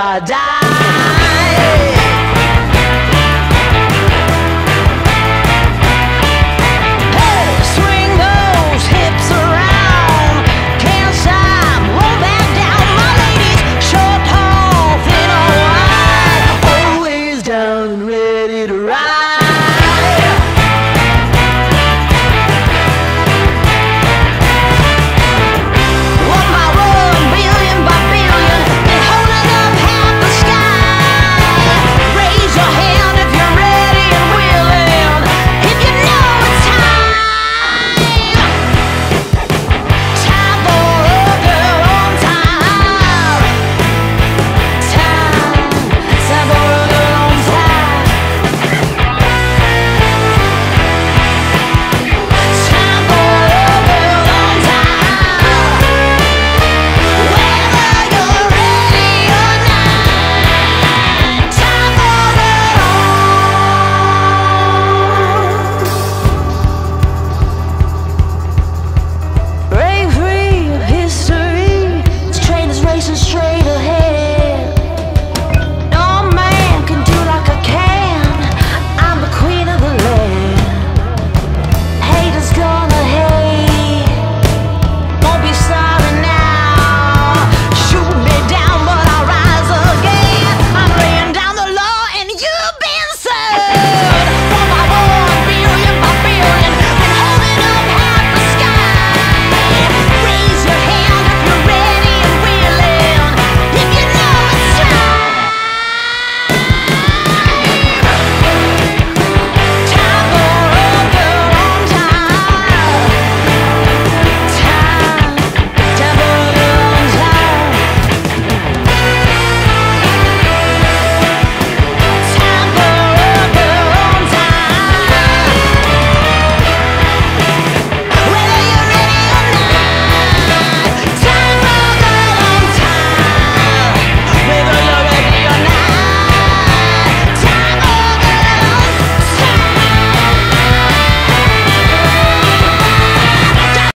die.